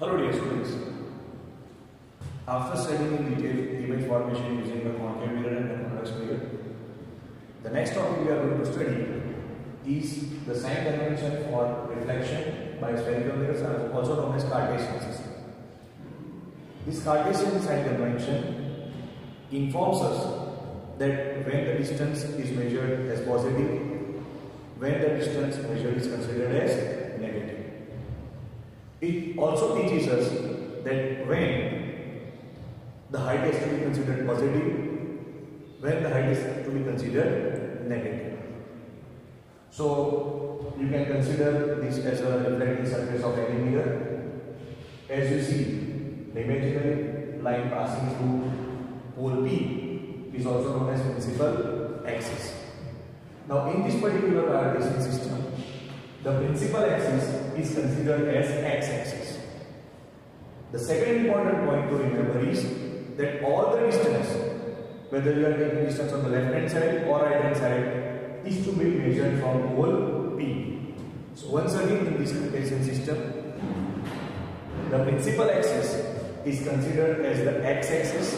Hello dear students. After studying in detail image formation using the concave mirror and the convex mirror, the next topic we are going to study is the sign convention for reflection by spherical mirrors also known as Cartesian system. This Cartesian sign convention informs us that when the distance is measured as positive, when the distance measured is considered as negative. It also teaches us that when the height is to be considered positive, when the height is to be considered negative. So you can consider this as a reflecting surface of any mirror. As you see, the imaginary line passing through pole P is also known as principal axis. Now in this particular Cartesian system, the principal axis is considered as x-axis. The second important point to remember is that all the distance, whether you are taking distance on the left hand side or right hand side, is to be measured from pole P. So once again in this Cartesian system, the principal axis is considered as the x-axis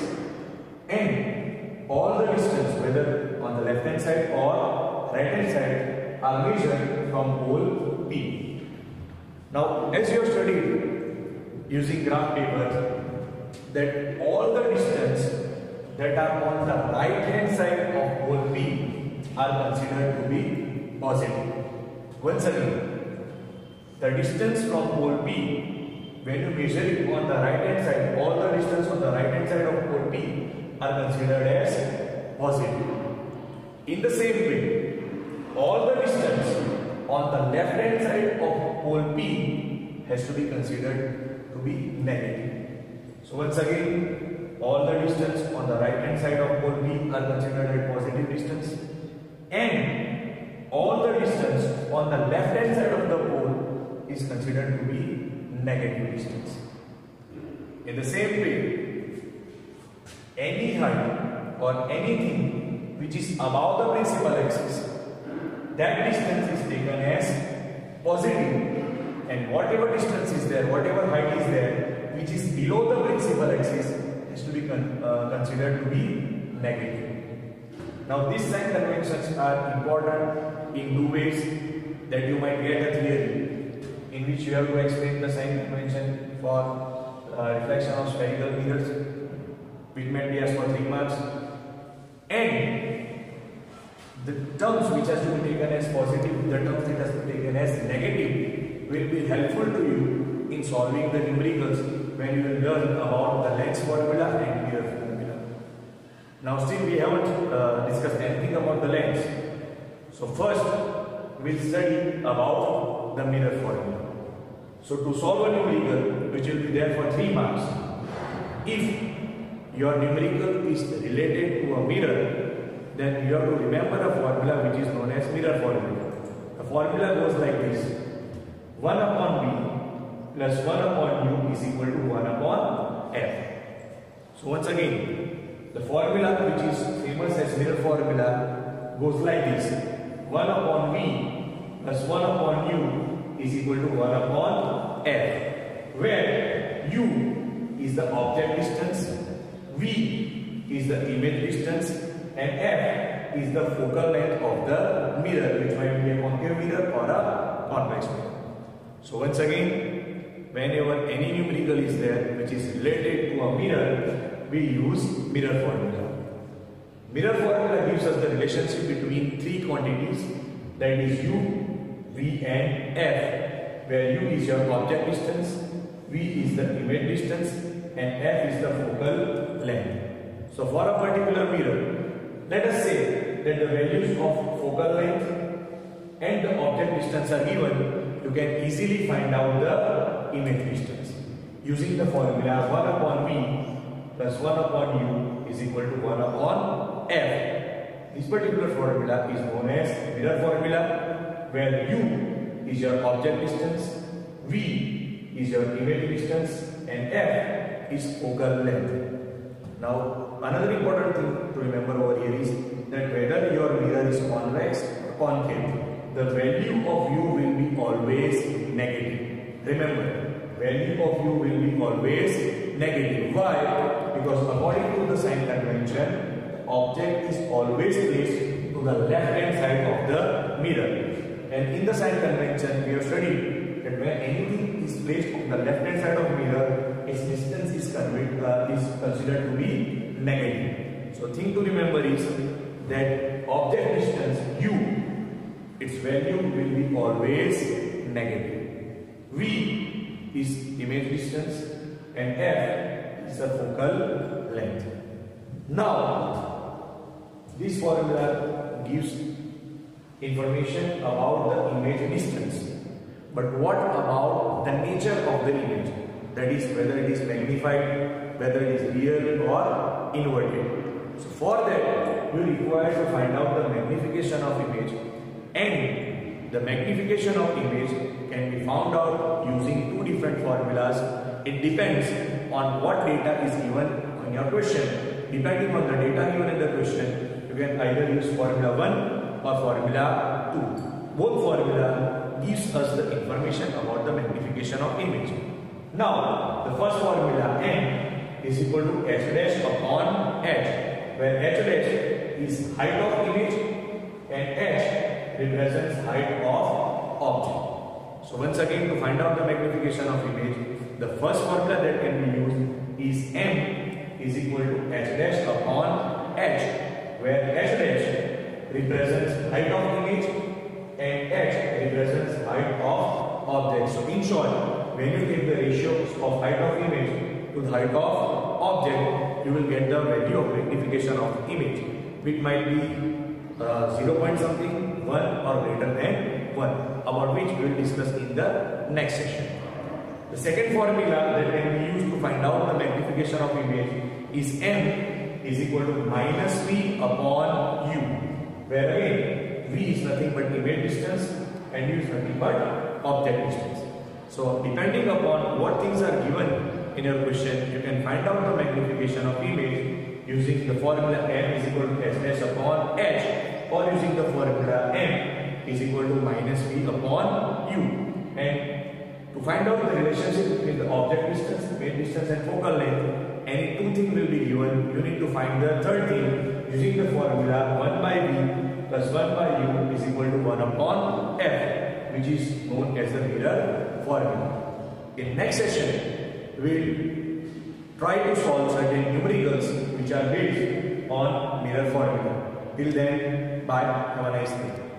and all the distance whether on the left hand side or right hand side are measured from pole P. Now as you have studied using graph paper that all the distance that are on the right hand side of pole P are considered to be positive. Once again, the distance from pole P when you measure it on the right hand side, all the distance on the right hand side of pole P are considered as positive. In the same way, all the distance on the left hand side of pole P has to be considered to be negative. So once again, all the distance on the right hand side of pole P are considered as positive distance and all the distance on the left hand side of the pole is considered to be negative distance. In the same way, any height or anything which is above the principal axis, that distance is taken as positive. And whatever distance is there, whatever height is there, which is below the principal axis is to be con uh, considered to be negative. Now these sign conventions are important in two ways that you might get a theory in which you have to explain the sign convention for uh, reflection of spherical mirrors. Which might be asked for 3 marks. And the terms which has to be taken as positive, the terms that has to be taken as negative will be helpful to you in solving the numericals when you will learn about the lens formula and mirror formula. Now still we haven't uh, discussed anything about the lenses. So first we'll study about the mirror formula. So to solve a numerical which will be there for 3 marks, if your numerical is related to a mirror then you have to remember a formula which is known as mirror formula. The formula goes like this. 1 upon v plus 1 upon u is equal to 1 upon f. So once again, the formula which is famous as mirror formula goes like this. 1 upon v plus 1 upon u is equal to 1 upon f. Where u is the object distance, v is the image distance and f is the focal length of the mirror which might be a concave mirror or a convex mirror. So once again, whenever any numerical is there which is related to a mirror, we use mirror formula. Mirror formula gives us the relationship between three quantities that is u, v and f where u is your object distance, v is the image distance and f is the focal length. So for a particular mirror, let us say that the values of focal length and the object distance are given, you can easily find out the image distance. Using the formula 1 upon v plus 1 upon u is equal to 1 upon f. This particular formula is known as mirror formula where u is your object distance, v is your image distance and f is focal length. Now, another important thing to remember over here is that whether your mirror is convex or concave, the value of u will be always negative. Remember, value of u will be always negative. Why? Because according to the sign convention, object is always placed to the left hand side of the mirror. And in the sign convention, we have studied that when anything is placed on the left hand side of mirror, its distance is, uh, is considered to be negative. So thing to remember is that object distance u, its value will be always negative. V is image distance and F is the focal length. Now, this formula gives information about the image distance. But what about the nature of the image? That is whether it is magnified, whether it is real or inverted. So for that, we require to find out the magnification of image and the magnification of image can be found out using two different formulas. It depends on what data is given on your question. Depending on the data given in the question, you can either use formula 1 or formula 2. Both formula gives us the information about the magnification of image. Now, the first formula m is equal to h dash upon h, where h dash is height of image and h represents height of object. So once again to find out the magnification of image, the first formula that can be used is m is equal to h dash upon h, where h dash represents height of image and h represents height of object. So in short, when you take the ratio of height of image to the height of object, you will get the value of magnification of image, which might be uh, 0 point something, 1 or greater than 1, about which we will discuss in the next session. The second formula that can be used to find out the magnification of image is m is equal to minus v upon u where again v is nothing but image distance and u is nothing but object distance. So depending upon what things are given in your question, you can find out the magnification of image using the formula m is equal to s dash upon h or using the formula m is equal to minus v upon u. And to find out the relationship between the object distance, image distance and focal length, any two things will be given. You need to find the third thing using the formula 1 by v plus 1 by u is equal to 1 upon f which is known as the mirror formula. In next session, will try to solve certain numericals which are based on mirror formula. Till then, bye. Have a nice day.